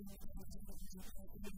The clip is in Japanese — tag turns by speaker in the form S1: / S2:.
S1: 何?